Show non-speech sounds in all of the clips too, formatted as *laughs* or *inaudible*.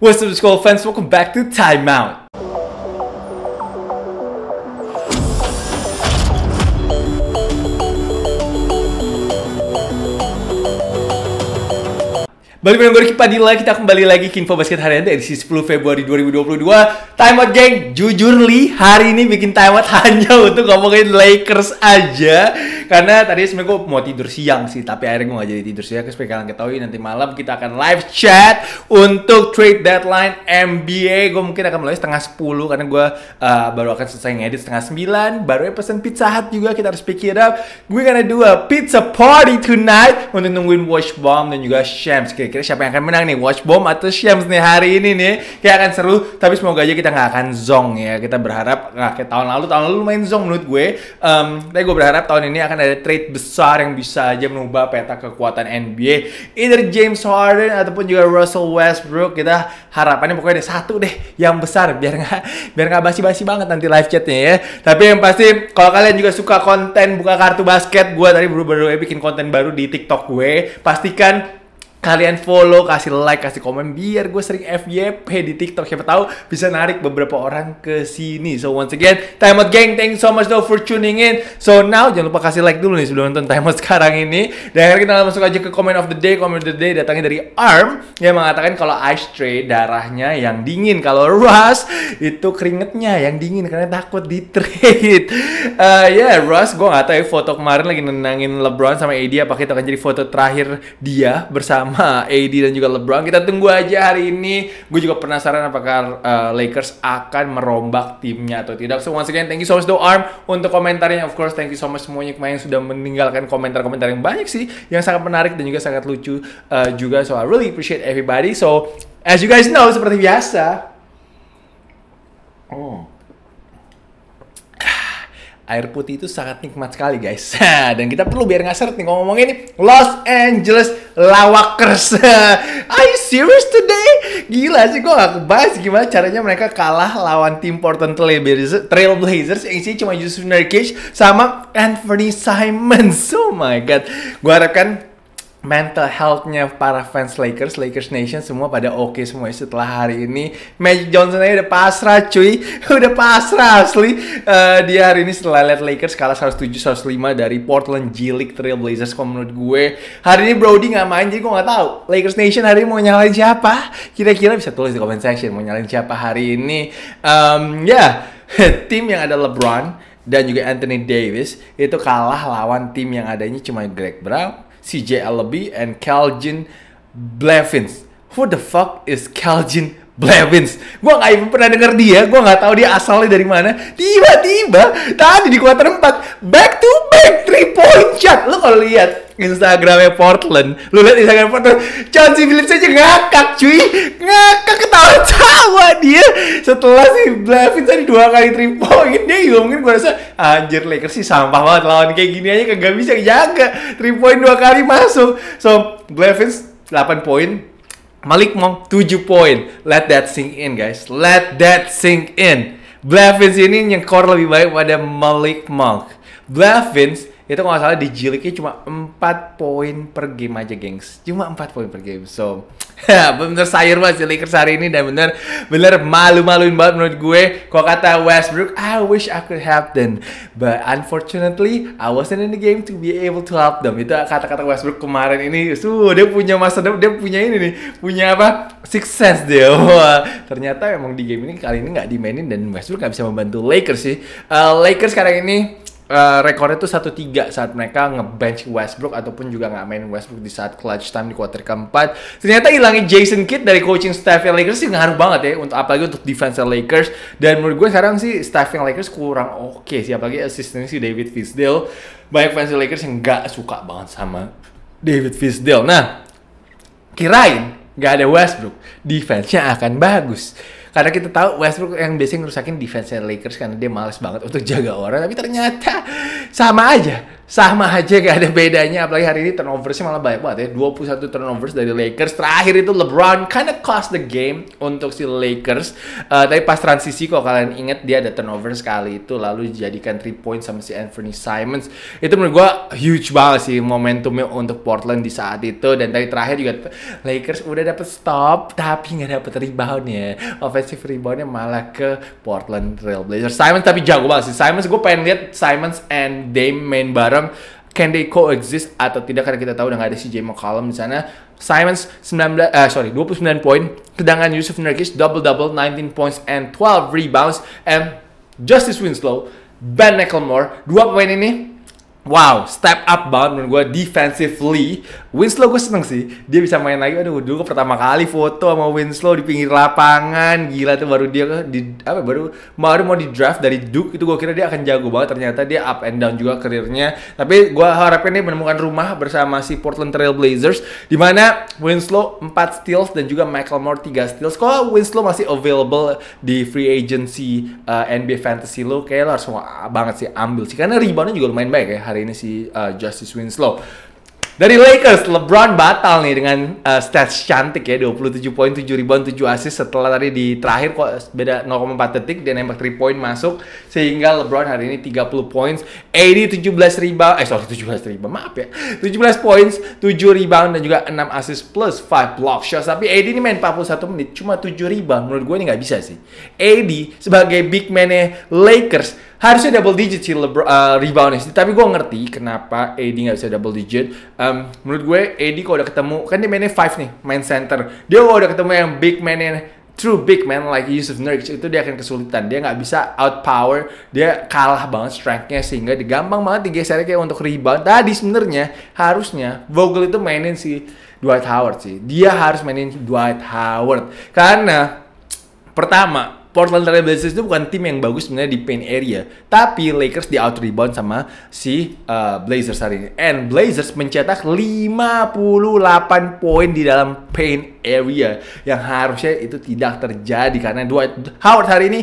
What's up, school fans? Welcome back to Timeout. Balik bareng gue Ricky Padilla, kita kembali lagi ke Info Basket Harian edisi 10 Februari 2022 Time Out Gang, jujur li, hari ini bikin time out *laughs* hanya untuk ngomongin Lakers aja. Karena tadi sebenarnya gue mau tidur siang sih, tapi akhirnya gue gak jadi tidur siang. Supaya kalian ketahui nanti malam kita akan live chat untuk trade deadline NBA Gue mungkin akan mulai setengah 10 karena gue uh, baru akan selesai ngedit setengah 9 Baru ya pesen Pizza Hut juga, kita harus pick it up. Gue gonna do a pizza party tonight. Untuk nungguin Wash Bomb dan juga Shams Kira-kira siapa yang akan menang nih? Watch Bomb atau Shams nih hari ini nih? Kayak akan seru, tapi semoga aja kita nggak akan zong ya. Kita berharap nggak kayak tahun lalu. Tahun lalu main zong menurut gue. Um, tapi gue berharap tahun ini akan ada trade besar yang bisa aja mengubah peta kekuatan NBA. Either James Harden ataupun juga Russell Westbrook. Kita harapannya pokoknya ada satu deh yang besar biar nggak biar nggak basi-basi banget nanti live chatnya ya. Tapi yang pasti kalau kalian juga suka konten buka kartu basket, gue tadi baru-baru bikin konten baru di TikTok gue. Pastikan kalian follow, kasih like, kasih komen biar gue sering FYP di TikTok. Siapa tahu bisa narik beberapa orang ke sini. So once again, Time Out Gang, thank you so much though for tuning in. So now jangan lupa kasih like dulu nih sebelum nonton Time *laughs* sekarang ini. Dan akhirnya kita langsung aja ke comment of the day. Comment of the day datangnya dari Arm yang mengatakan kalau Ice Tray darahnya yang dingin, kalau Russ itu keringetnya yang dingin karena takut di trade. *laughs* Uh, ya yeah, Russ, gue nggak tahu ya foto kemarin lagi nenangin LeBron sama AD apakah itu akan jadi foto terakhir dia bersama sama AD dan juga LeBron. Kita tunggu aja hari ini. Gue juga penasaran apakah uh, Lakers akan merombak timnya atau tidak. So once again, thank you so much to Arm untuk komentarnya. Of course, thank you so much semuanya kemarin sudah meninggalkan komentar-komentar yang banyak sih, yang sangat menarik dan juga sangat lucu uh, juga. So I really appreciate everybody. So as you guys know, seperti biasa. Oh air putih itu sangat nikmat sekali guys. *laughs* Dan kita perlu biar nggak seret nih ngomong ini. Los Angeles Lawakers. *laughs* Are you serious today? Gila sih gue gak kebahas gimana caranya mereka kalah lawan tim Portland Trailblazers, Trailblazers yang sih cuma Yusuf Nurkic sama Anthony Simons. Oh my god. Gue harapkan mental healthnya para fans Lakers, Lakers Nation semua pada oke okay semua setelah hari ini. Magic Johnson aja udah pasrah cuy, *laughs* udah pasrah asli. Uh, dia hari ini setelah lihat Lakers kalah 107-105 dari Portland G League Trail Blazers kalau menurut gue. Hari ini Brody nggak main jadi gue nggak tahu Lakers Nation hari ini mau nyalain siapa. Kira-kira bisa tulis di comment section mau nyalain siapa hari ini. Um, ya, yeah. *laughs* tim yang ada LeBron dan juga Anthony Davis itu kalah lawan tim yang adanya cuma Greg Brown, CJ Alabi and Calvin Blevins. Who the fuck is Calvin Blevins? Gue gak even pernah denger dia, gue gak tahu dia asalnya dari mana. Tiba-tiba tadi di kuarter 4 back to back three point shot. Lo kalau lihat Instagramnya Portland, lu lihat Instagram Portland, Chauncey Phillips aja ngakak cuy, ngakak ketawa-tawa dia setelah si Blevins tadi dua kali three point dia juga mungkin gue rasa anjir Lakers sih sampah banget lawan kayak gini aja kagak bisa jaga three point dua kali masuk, so Blevins 8 poin, Malik Monk 7 poin, let that sink in guys, let that sink in. Blevins ini nyekor lebih baik pada Malik Monk. Blevins itu kalau nggak salah di cuma 4 poin per game aja, gengs. Cuma 4 poin per game. So, *laughs* bener sayur banget si Lakers hari ini dan bener bener malu-maluin banget menurut gue. Kalau kata Westbrook, I wish I could help them, but unfortunately I wasn't in the game to be able to help them. Itu kata-kata Westbrook kemarin ini. So, dia punya masa depan, dia punya ini nih, punya apa? Six sense dia. *laughs* Wah, ternyata emang di game ini kali ini nggak dimainin dan Westbrook nggak bisa membantu Lakers sih. Uh, Lakers sekarang ini uh, rekornya tuh satu tiga saat mereka ngebench Westbrook ataupun juga nggak main Westbrook di saat clutch time di quarter keempat. Ternyata hilangin Jason Kidd dari coaching staff Lakers sih ngaruh banget ya untuk apalagi untuk defense Lakers dan menurut gue sekarang sih staff Lakers kurang oke okay sih apalagi asisten si David Fisdale. Banyak fans Lakers yang nggak suka banget sama David Fisdale. Nah, kirain nggak ada Westbrook, defense-nya akan bagus. Karena kita tahu Westbrook yang biasanya ngerusakin defense Lakers karena dia males banget untuk jaga orang. Tapi ternyata sama aja. Sama aja gak ada bedanya. Apalagi hari ini turnoversnya malah banyak banget ya. 21 turnovers dari Lakers. Terakhir itu LeBron kinda cost the game untuk si Lakers. Uh, tapi pas transisi kok kalian inget dia ada turnover sekali itu. Lalu dijadikan 3 point sama si Anthony Simons. Itu menurut gue huge banget sih momentumnya untuk Portland di saat itu. Dan tadi terakhir juga Lakers udah dapet stop. tapi nggak dapet reboundnya. Offensive reboundnya malah ke Portland Trail Blazers. Simons tapi jago banget sih. Simons gue pengen lihat Simons and Dame main bareng. Can they coexist atau tidak? Karena kita tahu udah nggak ada CJ McCollum di sana. Simons 19 uh, sorry 29 poin, sedangkan Yusuf Nurkic double double 19 points and 12 rebounds. And Justice Winslow, Ben McLemore, dua pemain ini Wow, step up banget menurut gue defensively. Winslow gue seneng sih, dia bisa main lagi. Aduh, dulu pertama kali foto sama Winslow di pinggir lapangan, gila tuh baru dia di apa baru baru mau di draft dari Duke itu gue kira dia akan jago banget. Ternyata dia up and down juga karirnya. Tapi gue harapin dia menemukan rumah bersama si Portland Trail Blazers, di mana Winslow 4 steals dan juga Michael 3 steals. Kalau Winslow masih available di free agency uh, NBA fantasy lo, kayak lo harus banget sih ambil sih karena reboundnya juga lumayan baik ya hari ini si uh, Justice Winslow. Dari Lakers, LeBron batal nih dengan uh, stats cantik ya, 27 poin, 7 rebound, 7 assist setelah tadi di terakhir kok beda 0,4 detik dia nembak 3 point masuk sehingga LeBron hari ini 30 points, AD 17 rebound, eh sorry 17 rebound, maaf ya. 17 points, 7 rebound dan juga 6 assist plus 5 block shots. Tapi AD ini main 41 menit cuma 7 rebound. Menurut gue ini nggak bisa sih. AD sebagai big man-nya Lakers harusnya double digit sih uh, reboundnya tapi gue ngerti kenapa AD nggak bisa double digit. Um, menurut gue AD kalau udah ketemu kan dia mainnya five nih main center. Dia kalau udah ketemu yang big man yang true big man like Yusuf Nurkic itu dia akan kesulitan. Dia nggak bisa outpower. Dia kalah banget strength-nya sehingga dia gampang banget digeser kayak untuk rebound. Tadi sebenarnya harusnya Vogel itu mainin si Dwight Howard sih. Dia harus mainin Dwight Howard. Karena pertama Portland Trail Blazers itu bukan tim yang bagus sebenarnya di paint area, tapi Lakers di out rebound sama si uh, Blazers hari ini. And Blazers mencetak 58 poin di dalam paint area yang harusnya itu tidak terjadi karena Dwight Howard hari ini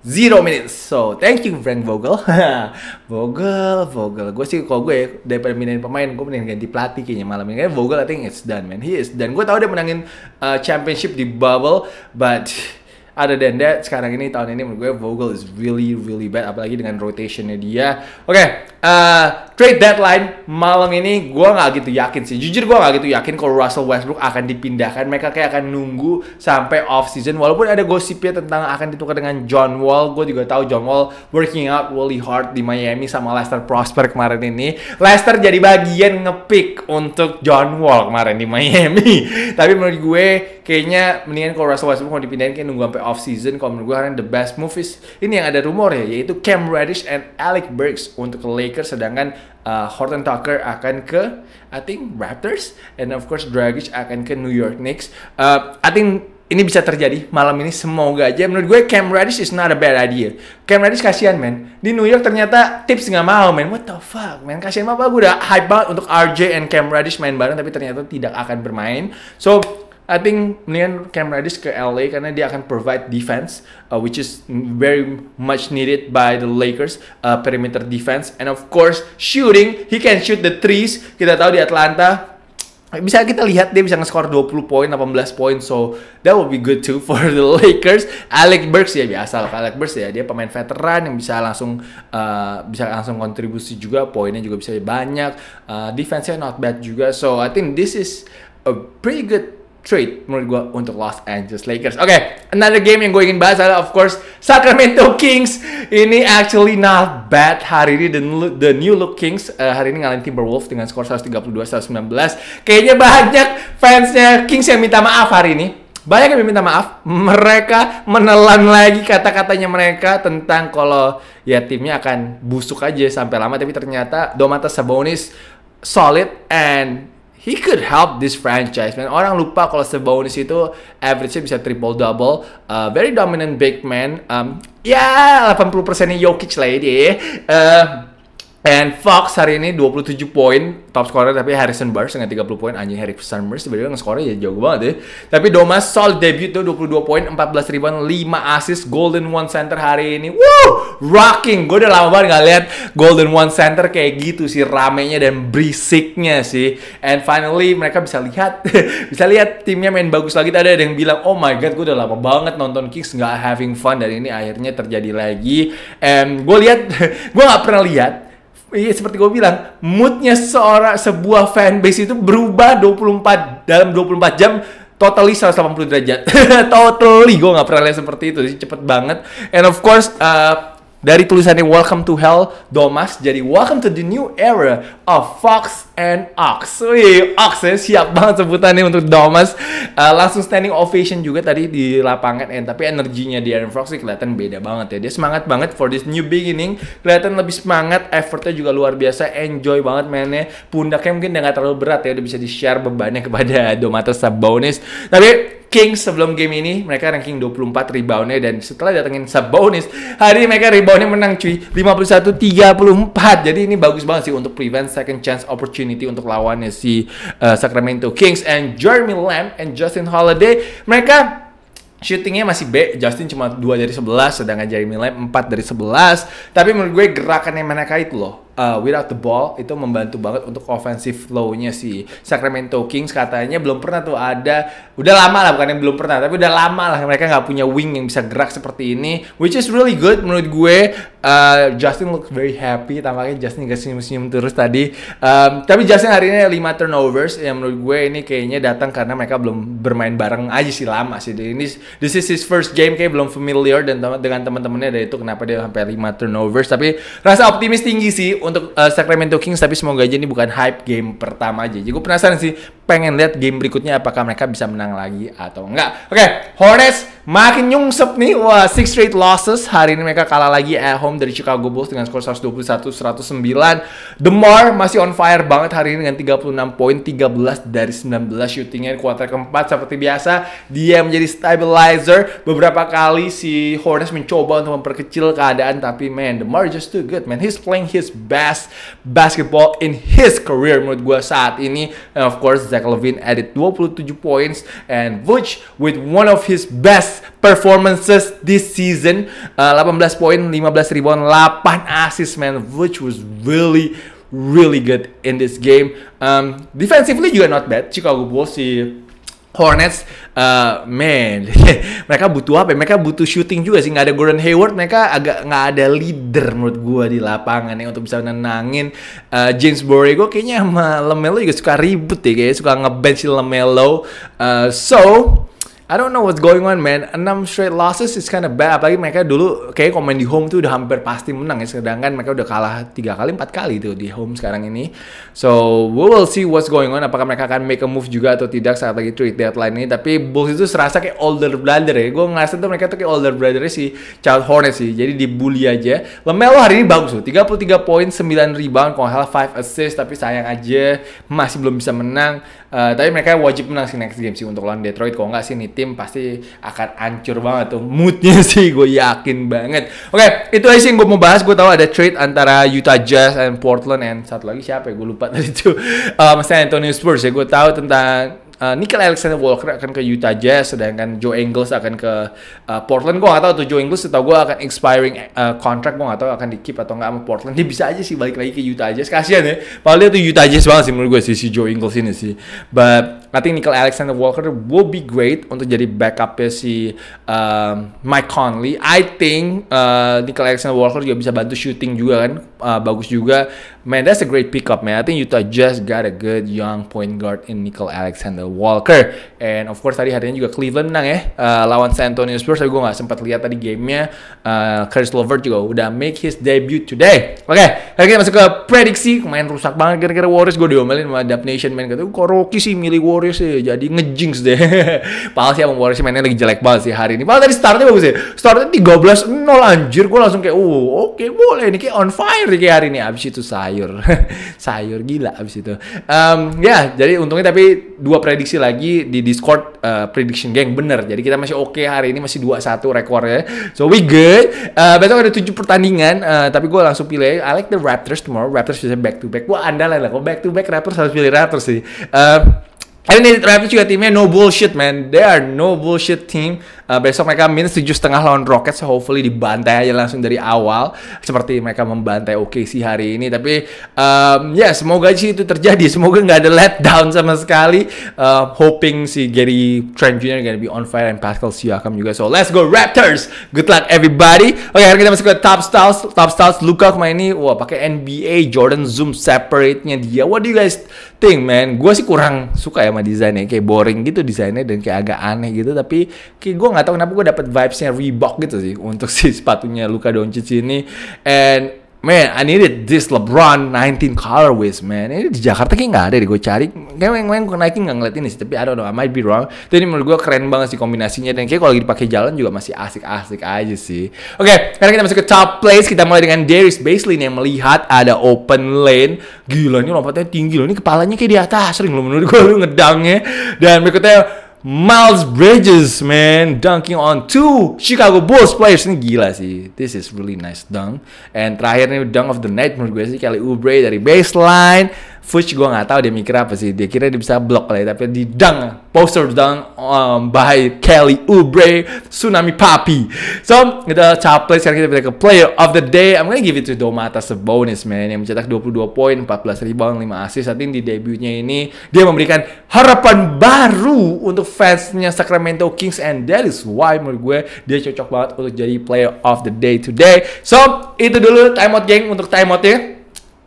zero minutes. So, thank you Frank Vogel. *laughs* Vogel, Vogel. Gue sih kalau gue ya, daripada pemain, gue mending ganti pelatih kayaknya malam ini. Kayaknya Vogel I think it's done man. He is done. Gue tau dia menangin uh, championship di bubble, but other than that sekarang ini tahun ini menurut gue Vogel is really really bad apalagi dengan rotationnya dia. Oke okay, uh, trade deadline malam ini gue nggak gitu yakin sih. Jujur gue nggak gitu yakin kalau Russell Westbrook akan dipindahkan. Mereka kayak akan nunggu sampai off season. Walaupun ada gosipnya tentang akan ditukar dengan John Wall gue juga tahu John Wall working out really hard di Miami sama Leicester Prosper kemarin ini. Leicester jadi bagian ngepick untuk John Wall kemarin di Miami. *laughs* Tapi menurut gue kayaknya mendingan kalau Russell Westbrook mau dipindahin kayak nunggu sampai off season. Kalau menurut gue karena the best move is ini yang ada rumor ya yaitu Cam Reddish and Alec Burks untuk ke Lakers. Sedangkan uh, Horton Tucker akan ke I think Raptors and of course Dragic akan ke New York Knicks. Uh, I think ini bisa terjadi malam ini semoga aja. Menurut gue Cam Reddish is not a bad idea. Cam Reddish kasihan men di New York ternyata tips nggak mau men what the fuck men kasihan apa? Gue udah hype banget untuk RJ and Cam Reddish main bareng tapi ternyata tidak akan bermain. So I think mendingan Cam Reddish ke LA karena dia akan provide defense uh, which is very much needed by the Lakers uh, perimeter defense and of course shooting he can shoot the threes kita tahu di Atlanta bisa kita lihat dia bisa nge-score 20 poin, 18 poin. So, that will be good too *laughs* for the Lakers. Alec Burks ya biasa lah. Alec Burks ya dia pemain veteran yang bisa langsung uh, bisa langsung kontribusi juga, poinnya juga bisa banyak. Uh, defense-nya not bad juga. So, I think this is a pretty good trade menurut gue untuk Los Angeles Lakers. Oke, okay, another game yang gue ingin bahas adalah of course Sacramento Kings. Ini actually not bad hari ini the, the new look Kings uh, hari ini ngalahin Timberwolves dengan skor 132-119. Kayaknya banyak fansnya Kings yang minta maaf hari ini. Banyak yang minta maaf. Mereka menelan lagi kata-katanya mereka tentang kalau ya timnya akan busuk aja sampai lama tapi ternyata Domantas Sabonis solid and he could help this franchise man. Orang lupa kalau Sabonis itu average-nya bisa triple double uh, very dominant big man. Um, ya 80% nya Jokic lah ya dia uh, And Fox hari ini 27 poin top scorer tapi Harrison Barnes dengan 30 poin anjing Harrison Barnes tiba-tiba nge-score ya jauh banget ya. Tapi Domas solid debut tuh 22 poin, 14 rebound, 5 assist, Golden One Center hari ini. Woo! Rocking. Gue udah lama banget gak lihat Golden One Center kayak gitu sih ramenya dan berisiknya sih. And finally mereka bisa lihat *laughs* bisa lihat timnya main bagus lagi. Tadi ada yang bilang, "Oh my god, gue udah lama banget nonton Kings nggak having fun." Dan ini akhirnya terjadi lagi. And gue lihat *laughs* gue nggak pernah lihat Iya seperti gue bilang, moodnya seorang sebuah fanbase itu berubah 24 dalam 24 jam totally 180 derajat. *laughs* totally gue nggak pernah lihat seperti itu sih, cepet banget. And of course, uh, dari tulisannya Welcome to Hell Domas jadi Welcome to the new era of Fox and Ox. Wih, Ox ya siap banget sebutannya untuk Domas. Uh, langsung standing ovation juga tadi di lapangan and tapi energinya di Aaron Fox sih kelihatan beda banget ya. Dia semangat banget for this new beginning. Kelihatan lebih semangat, effortnya juga luar biasa, enjoy banget mainnya. Pundaknya mungkin udah gak terlalu berat ya, udah bisa di-share bebannya kepada *laughs* Domantas Sabonis. Tapi Kings sebelum game ini mereka ranking 24 reboundnya dan setelah datengin Sabonis hari mereka reboundnya menang cuy 51-34 jadi ini bagus banget sih untuk prevent second chance opportunity untuk lawannya si uh, Sacramento Kings and Jeremy Lamb and Justin Holiday. Mereka Shootingnya masih B, Justin cuma 2 dari 11, sedangkan Jeremy Lamb 4 dari 11. Tapi menurut gue gerakannya mereka itu loh, uh, without the ball itu membantu banget untuk offensive flow-nya si Sacramento Kings. Katanya belum pernah tuh ada udah lama lah bukan yang belum pernah tapi udah lama lah mereka nggak punya wing yang bisa gerak seperti ini which is really good menurut gue uh, Justin look very happy tampaknya Justin gak senyum-senyum terus tadi. Um, tapi Justin hari ini 5 turnovers yang menurut gue ini kayaknya datang karena mereka belum bermain bareng aja sih lama sih. Ini this is his first game kayak belum familiar dan dengan teman-temannya dari itu kenapa dia sampai 5 turnovers. Tapi rasa optimis tinggi sih untuk uh, Sacramento Kings tapi semoga aja ini bukan hype game pertama aja. Jadi gue penasaran sih pengen lihat game berikutnya apakah mereka bisa menang lagi atau enggak. Oke, okay, Hornets makin nyungsep nih. Wah, six straight losses. Hari ini mereka kalah lagi at home dari Chicago Bulls dengan skor 121-109. DeMar masih on fire banget hari ini dengan 36 poin, 13 dari 19 shootingnya di kuarter keempat seperti biasa. Dia menjadi stabilizer. Beberapa kali si Hornets mencoba untuk memperkecil keadaan tapi man, DeMar just too good man. He's playing his best basketball in his career menurut gue saat ini. And of course, Levine added 27 points and Vooch with one of his best performances this season. Uh, 18 poin 15 rebound 8 assists man. Vooch was really really good in this game. Um, defensively juga not bad. Chicago Bulls si Hornets, uh, man, *laughs* mereka butuh apa? Ya? Mereka butuh shooting juga sih. Nggak ada Gordon Hayward, mereka agak nggak ada leader menurut gue di lapangan ya untuk bisa nenangin uh, James Borrego. Kayaknya sama Lamelo juga suka ribut ya, kayak suka ngebench Lamelo. Uh, so I don't know what's going on man. 6 straight losses is kind of bad. Apalagi mereka dulu kayak komen di home tuh udah hampir pasti menang ya. Sedangkan mereka udah kalah tiga kali, empat kali tuh di home sekarang ini. So we will see what's going on. Apakah mereka akan make a move juga atau tidak saat lagi trade deadline ini. Tapi Bulls itu serasa kayak older brother ya. Gue ngerasa tuh mereka tuh kayak older brother si Child Hornets sih. Jadi dibully aja. Lamelo hari ini bagus tuh. 33 poin, 9 rebound, kalau hal 5 assist. Tapi sayang aja masih belum bisa menang. Uh, tapi mereka wajib menang sih next game sih untuk lawan Detroit. Kalau nggak sih nih tim pasti akan hancur banget tuh *laughs* moodnya sih gue yakin banget. Oke okay, itu aja sih yang gue mau bahas. Gue tahu ada trade antara Utah Jazz dan Portland and satu lagi siapa ya gue lupa *laughs* tadi itu. Uh, Maksudnya Antonio Spurs ya gue tahu tentang uh, Nickel Alexander Walker akan ke Utah Jazz sedangkan Joe Ingles akan ke uh, Portland. Gue gak tahu tuh Joe Ingles setahu gue akan expiring uh, contract. Gue gak tahu akan di keep atau nggak sama Portland. Dia bisa aja sih balik lagi ke Utah Jazz. Kasihan ya. Padahal dia tuh Utah Jazz banget sih menurut gue sih si Joe Ingles ini sih. But I think Nickel Alexander Walker will be great untuk jadi backupnya si um, Mike Conley. I think uh, Nickel Alexander Walker juga bisa bantu shooting juga kan, uh, bagus juga. Man, that's a great pickup man. I think Utah just got a good young point guard in Nickel Alexander Walker. And of course tadi harinya juga Cleveland menang ya uh, lawan San Antonio Spurs. Tapi gue nggak sempat lihat tadi gamenya. Uh, Chris Lovert juga udah make his debut today. Oke, okay, masuk ke prediksi. Main rusak banget gara-gara Warriors. Gue diomelin sama Dap Nation man. Kata, kok Rocky sih milih Warriors sih jadi ngejinx deh. *laughs* Padahal sih emang Warriors mainnya lagi jelek banget sih hari ini. Padahal tadi startnya bagus ya. Startnya 13-0 anjir. Gue langsung kayak, oh oke okay, boleh. Ini kayak on fire kayak hari ini. Abis itu sayur. *laughs* sayur gila abis itu. Um, ya jadi untungnya tapi dua prediksi lagi di Discord uh, prediction gang bener. Jadi kita masih oke okay hari ini masih 2-1 rekornya. So we good. Uh, besok ada 7 pertandingan. Uh, tapi gue langsung pilih I like the Raptors tomorrow. Raptors bisa back to back. Gue andalan lah. Kalau back to back Raptors harus pilih Raptors sih. Uh, ini Raptors juga timnya no bullshit man. They are no bullshit team. Uh, besok mereka minus tujuh setengah lawan Rockets. So hopefully dibantai aja langsung dari awal. Seperti mereka membantai OKC hari ini. Tapi um, ya yeah, semoga sih itu terjadi. Semoga nggak ada letdown sama sekali. Uh, hoping si Gary Trent Jr. gonna be on fire and Pascal Siakam juga. So let's go Raptors. Good luck everybody. Oke okay, sekarang kita masuk ke top styles. Top styles Luka kemarin ini wah pakai NBA Jordan Zoom separate-nya dia. What do you guys think man? Gue sih kurang suka ya sama desainnya kayak boring gitu desainnya dan kayak agak aneh gitu. Tapi kayak gue nggak tahu kenapa gue dapet vibesnya Reebok gitu sih untuk si sepatunya Luka Doncic ini. And Man, I needed this LeBron 19 colorways, man. Ini di Jakarta kayak nggak ada deh, gue cari. Kayak yang gue naikin nggak ngeliat ini sih, tapi I don't know, I might be wrong. Tapi menurut gue keren banget sih kombinasinya, dan kayak kalau lagi dipakai jalan juga masih asik-asik aja sih. Oke, okay, sekarang kita masuk ke top place. Kita mulai dengan Darius Baseline yang melihat ada open lane. Gila, ini lompatnya tinggi loh. Ini kepalanya kayak di atas, sering loh menurut gue lu ngedangnya. Dan berikutnya Miles Bridges, man, dunking on two Chicago Bulls players ini gila sih. This is really nice dunk. And terakhir nih dunk of the night menurut gue sih Kelly Oubre dari baseline Fuchs gue nggak tahu dia mikir apa sih. Dia kira dia bisa block kali, tapi di dunk, poster dunk um, by Kelly Oubre, Tsunami Papi. So kita capek sekarang kita pindah ke Player of the Day. I'm gonna give it to Domatas bonus man yang mencetak 22 poin, 14 rebound, 5 assist. Saat ini di debutnya ini dia memberikan harapan baru untuk fansnya Sacramento Kings and that is why menurut gue dia cocok banget untuk jadi Player of the Day today. So itu dulu timeout geng untuk timeoutnya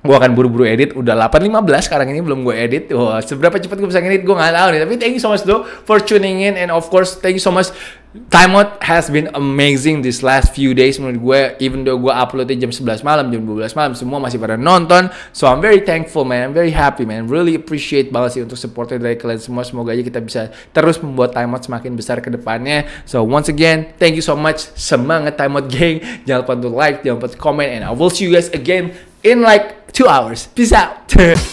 gue akan buru-buru edit. Udah 8.15 sekarang ini belum gue edit. Wah seberapa cepat gue bisa ngedit gue nggak tahu nih. Tapi thank you so much though for tuning in. And of course thank you so much. Time out has been amazing this last few days menurut gue even though gue uploadnya jam 11 malam jam 12 malam semua masih pada nonton. So I'm very thankful man. I'm very happy man. Really appreciate banget sih untuk supportnya dari kalian semua. Semoga aja kita bisa terus membuat time out semakin besar ke depannya. So once again thank you so much. Semangat time out gang. Jangan lupa untuk like jangan lupa untuk comment and I will see you guys again in like two hours. Peace out. *laughs*